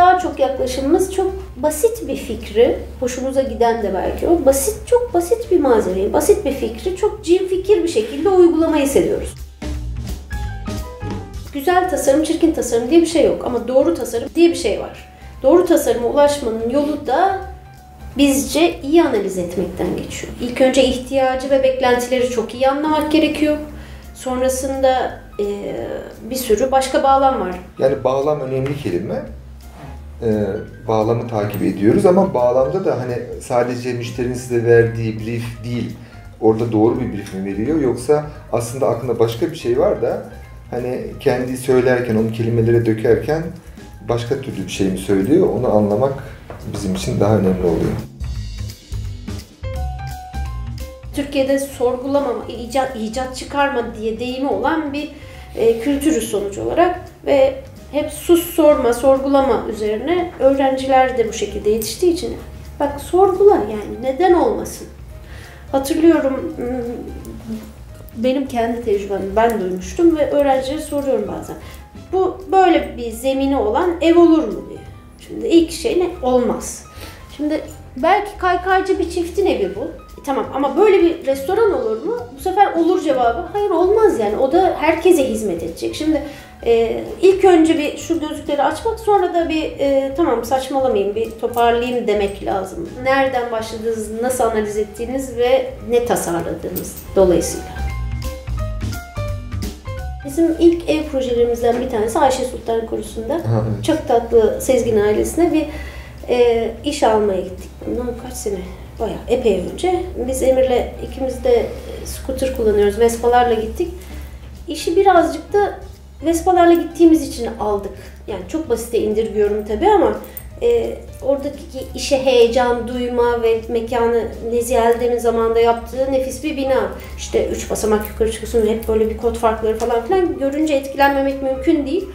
daha çok yaklaşımımız çok basit bir fikri, hoşumuza giden de belki o basit, çok basit bir malzemeyi, basit bir fikri çok cin fikir bir şekilde uygulamayı seviyoruz. Güzel tasarım, çirkin tasarım diye bir şey yok ama doğru tasarım diye bir şey var. Doğru tasarıma ulaşmanın yolu da bizce iyi analiz etmekten geçiyor. İlk önce ihtiyacı ve beklentileri çok iyi anlamak gerekiyor. Sonrasında e, bir sürü başka bağlam var. Yani bağlam önemli kelime. Ee, bağlamı takip ediyoruz. Ama bağlamda da hani sadece müşterinin size verdiği brief değil, orada doğru bir brief mi veriyor? Yoksa aslında aklında başka bir şey var da hani kendi söylerken, onu kelimelere dökerken başka türlü bir şey mi söylüyor? Onu anlamak bizim için daha önemli oluyor. Türkiye'de sorgulamama, icat, icat çıkarma diye deyimi olan bir e, kültürü sonuç olarak ve hep sus sorma, sorgulama üzerine öğrenciler de bu şekilde yetiştiği için bak sorgula yani neden olmasın. Hatırlıyorum hmm, benim kendi tecrübem ben duymuştum ve öğrencilere soruyorum bazen. Bu böyle bir zemini olan ev olur mu diye. Şimdi ilk şey ne? Olmaz. Şimdi belki kaykaycı bir çiftin evi bu. Tamam ama böyle bir restoran olur mu? Bu sefer olur cevabı. Hayır olmaz yani. O da herkese hizmet edecek. Şimdi e, ilk önce bir şu gözlükleri açmak sonra da bir e, tamam saçmalamayayım bir toparlayayım demek lazım. Nereden başladınız, nasıl analiz ettiğiniz ve ne tasarladığınız dolayısıyla. Bizim ilk ev projelerimizden bir tanesi Ayşe Sultan Korusu'nda. Evet. Çok tatlı Sezgin ailesine bir e, iş almaya gittik. Bundan kaç sene? Bayağı epey önce. Biz Emir'le ikimiz de e, scooter kullanıyoruz. Vespalarla gittik. İşi birazcık da Vespalarla gittiğimiz için aldık. Yani çok basite indirgiyorum tabii ama e, oradaki işe heyecan duyma ve mekanı Nezih Eldem'in zamanında yaptığı nefis bir bina. İşte üç basamak yukarı çıkıyorsun hep böyle bir kod farkları falan filan görünce etkilenmemek mümkün değil.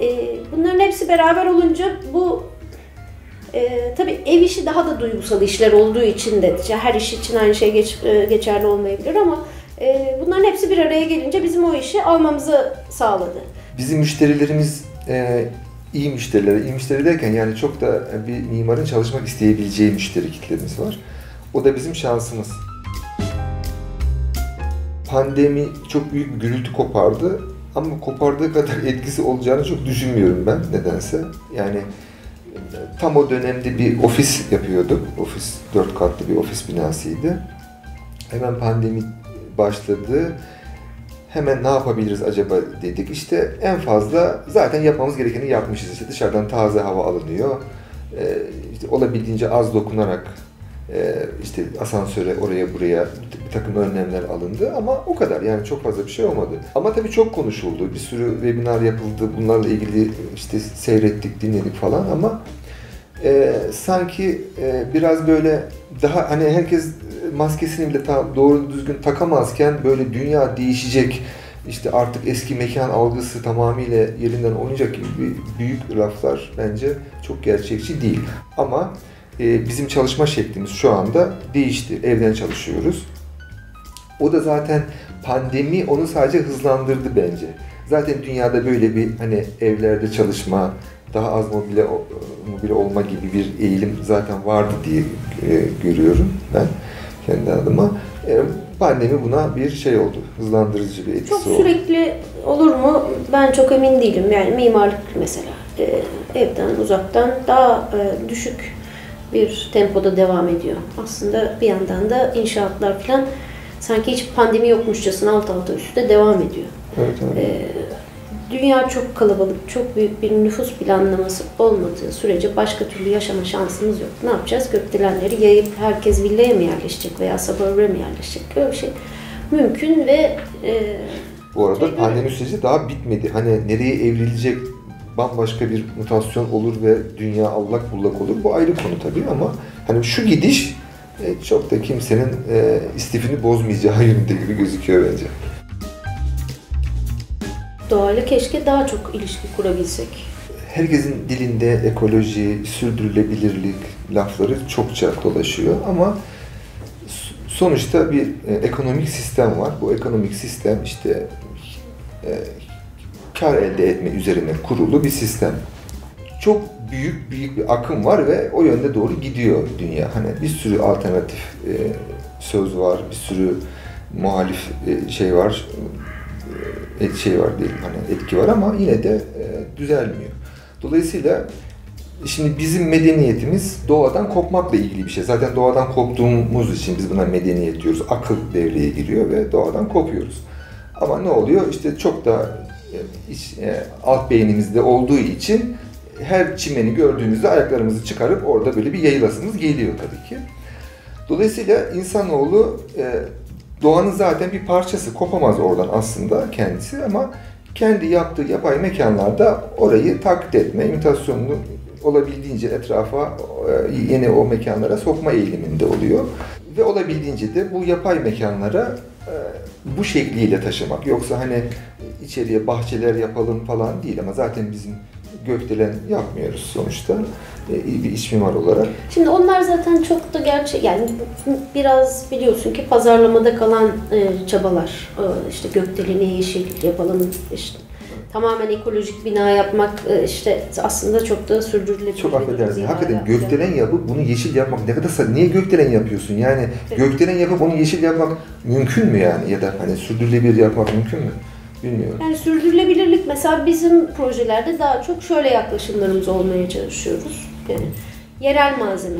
E, bunların hepsi beraber olunca bu e, tabii ev işi daha da duygusal işler olduğu için de her iş için aynı şey geç, e, geçerli olmayabilir ama e, bunların hepsi bir araya gelince bizim o işi almamızı sağladı. Bizim müşterilerimiz e, iyi müşteriler. İyi müşteri derken yani çok da bir mimarın çalışmak isteyebileceği müşteri kitlemiz var. O da bizim şansımız. Pandemi çok büyük bir gürültü kopardı ama kopardığı kadar etkisi olacağını çok düşünmüyorum ben nedense. Yani tam o dönemde bir ofis yapıyorduk. Ofis dört katlı bir ofis binasıydı. Hemen pandemi başladı. Hemen ne yapabiliriz acaba dedik. İşte en fazla zaten yapmamız gerekeni yapmışız. İşte dışarıdan taze hava alınıyor. Ee, işte olabildiğince az dokunarak işte asansöre oraya buraya bir takım önlemler alındı ama o kadar yani çok fazla bir şey olmadı. Ama tabii çok konuşuldu. Bir sürü webinar yapıldı. Bunlarla ilgili işte seyrettik, dinledik falan ama e, sanki e, biraz böyle daha hani herkes maskesini bile tam doğru düzgün takamazken böyle dünya değişecek işte artık eski mekan algısı tamamıyla yerinden oynayacak gibi büyük laflar bence çok gerçekçi değil. Ama bizim çalışma şeklimiz şu anda değişti. Evden çalışıyoruz. O da zaten pandemi onu sadece hızlandırdı bence. Zaten dünyada böyle bir hani evlerde çalışma, daha az mobile mobile olma gibi bir eğilim zaten vardı diye e, görüyorum ben kendi adıma. E, pandemi buna bir şey oldu, hızlandırıcı bir etkisi Çok oldu. sürekli olur mu? Ben çok emin değilim. Yani mimarlık mesela e, evden uzaktan daha e, düşük bir tempoda devam ediyor. Aslında bir yandan da inşaatlar falan sanki hiç pandemi yokmuşçasına alt alta üstte devam ediyor. Evet, evet. E, dünya çok kalabalık, çok büyük bir nüfus planlaması olmadığı sürece başka türlü yaşama şansımız yok. Ne yapacağız? Gökdelenleri yayıp herkes villaya mı yerleşecek veya suburb'a mı yerleşecek? Böyle bir şey mümkün ve e, Bu arada pandemi süreci daha bitmedi. Hani nereye evrilecek bambaşka bir mutasyon olur ve dünya allak bullak olur. Bu ayrı konu tabii ama hani şu gidiş e, çok da kimsenin e, istifini bozmayacağı yönünde gibi gözüküyor bence. doğayla keşke daha çok ilişki kurabilsek. Herkesin dilinde ekoloji, sürdürülebilirlik lafları çokça dolaşıyor ama sonuçta bir e, ekonomik sistem var. Bu ekonomik sistem işte kar elde etme üzerine kurulu bir sistem. Çok büyük büyük bir akım var ve o yönde doğru gidiyor dünya. Hani bir sürü alternatif e, söz var, bir sürü muhalif e, şey var, e, şey var değil hani etki var ama yine de e, düzelmiyor. Dolayısıyla şimdi bizim medeniyetimiz doğadan kopmakla ilgili bir şey. Zaten doğadan koptuğumuz için biz buna medeniyet diyoruz. Akıl devreye giriyor ve doğadan kopuyoruz. Ama ne oluyor? İşte çok da e, iç, e, alt beynimizde olduğu için her çimeni gördüğümüzde ayaklarımızı çıkarıp orada böyle bir yayılasımız geliyor tabii ki. Dolayısıyla insanoğlu e, doğanın zaten bir parçası. Kopamaz oradan aslında kendisi ama kendi yaptığı yapay mekanlarda orayı taklit etme, imitasyonunu olabildiğince etrafa e, yeni o mekanlara sokma eğiliminde oluyor. Ve olabildiğince de bu yapay mekanlara e, bu şekliyle taşımak. Yoksa hani içeriye bahçeler yapalım falan değil ama zaten bizim gökdelen yapmıyoruz sonuçta e, bir iç mimar olarak. Şimdi onlar zaten çok da gerçek yani biraz biliyorsun ki pazarlamada kalan e, çabalar e, işte gökdeleni yeşil yapalım işte tamamen ekolojik bina yapmak e, işte aslında çok da sürdürülebilir. Çok affedersin. Hakikaten gökdelen yapıp bunu yeşil yapmak ne kadar niye gökdelen yapıyorsun? Yani evet. gökdelen yapıp onu yeşil yapmak mümkün mü yani ya da hani sürdürülebilir yapmak mümkün mü? Bilmiyorum. Yani sürdürülebilirlik mesela bizim projelerde daha çok şöyle yaklaşımlarımız olmaya çalışıyoruz. Yani yerel malzeme.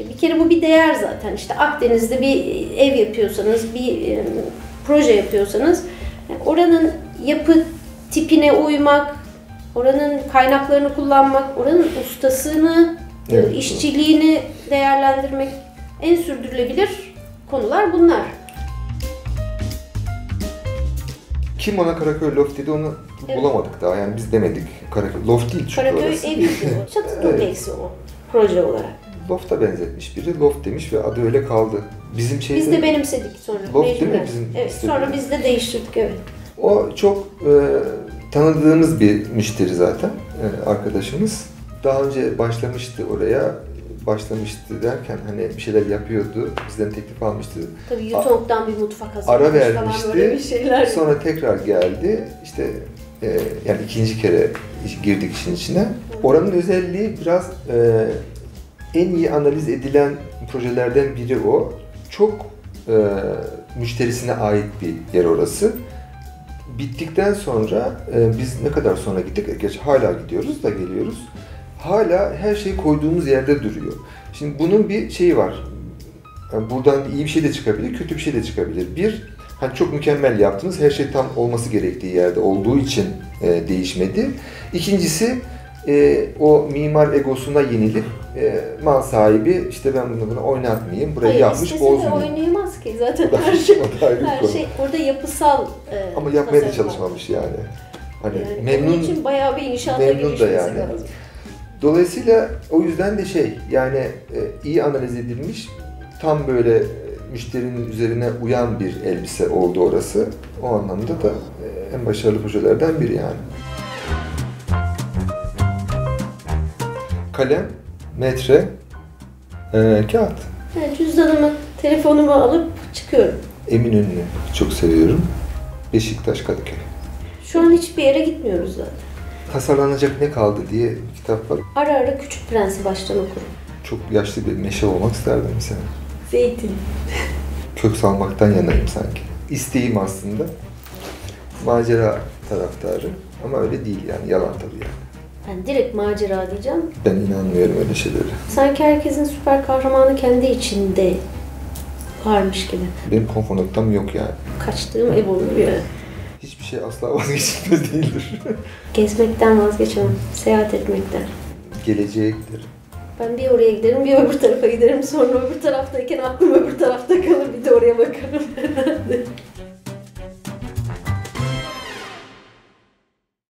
E, bir kere bu bir değer zaten. İşte Akdeniz'de bir ev yapıyorsanız, bir e, proje yapıyorsanız oranın yapı tipine uymak, oranın kaynaklarını kullanmak, oranın ustasını, evet. işçiliğini değerlendirmek en sürdürülebilir konular bunlar. Kim ona Karaköy Loft dedi onu evet. bulamadık daha. Yani biz demedik. Karaköy Loft değil çünkü Karaköy orası. evi. Çatı dubleksi o proje olarak. Loft'a benzetmiş biri. Loft demiş ve adı öyle kaldı. Bizim şeyde... Biz de benimsedik sonra. Loft değil mi bizim? Evet sonra biz de değiştirdik evet. O çok e, tanıdığımız bir müşteri zaten e, arkadaşımız. Daha önce başlamıştı oraya başlamıştı derken hani bir şeyler yapıyordu. Bizden teklif almıştı. Tabii Yutong'dan bir mutfak hazırlamış Ara vermişti. Falan bir şeyler. Sonra tekrar geldi. İşte e, yani ikinci kere girdik işin içine. Oranın özelliği biraz e, en iyi analiz edilen projelerden biri o. Çok e, müşterisine ait bir yer orası. Bittikten sonra e, biz ne kadar sonra gittik? Geç hala gidiyoruz da geliyoruz hala her şey koyduğumuz yerde duruyor. Şimdi bunun bir şeyi var. Yani buradan iyi bir şey de çıkabilir, kötü bir şey de çıkabilir. Bir, hani çok mükemmel yaptınız, her şey tam olması gerektiği yerde olduğu için e, değişmedi. İkincisi, e, o mimar egosuna yenilip e, mal sahibi işte ben bunu bunu oynatmayayım, burayı Hayır, yapmış bozmayayım. Oynayamaz ki zaten her şey. her şey orada yapısal e, Ama yapmaya da çalışmamış yani. Hani yani memnun için bayağı bir inşaata memnun da yani. lazım. Dolayısıyla o yüzden de şey yani e, iyi analiz edilmiş tam böyle e, müşterinin üzerine uyan bir elbise oldu orası. O anlamda da e, en başarılı projelerden biri yani. Kalem, metre, e, kağıt. Evet, cüzdanımı, telefonumu alıp çıkıyorum. Eminönü'nü çok seviyorum. Beşiktaş, Kadıköy. Şu an hiçbir yere gitmiyoruz zaten tasarlanacak ne kaldı diye bir kitap var. Ara ara Küçük Prens'i baştan okurum. Çok yaşlı bir meşe olmak isterdim mesela. Zeytin. Kök salmaktan yanayım sanki. İsteğim aslında. Macera taraftarı. Ama öyle değil yani. Yalan tabii yani. Ben direkt macera diyeceğim. Ben inanmıyorum öyle şeylere. Sanki herkesin süper kahramanı kendi içinde varmış gibi. Benim konfor noktam yok yani. Kaçtığım ev olur ya hiçbir şey asla vazgeçilmez değildir. Gezmekten vazgeçemem, seyahat etmekten. Geleceğe giderim. Ben bir oraya giderim, bir öbür tarafa giderim. Sonra öbür taraftayken aklım öbür tarafta kalır, bir de oraya bakarım.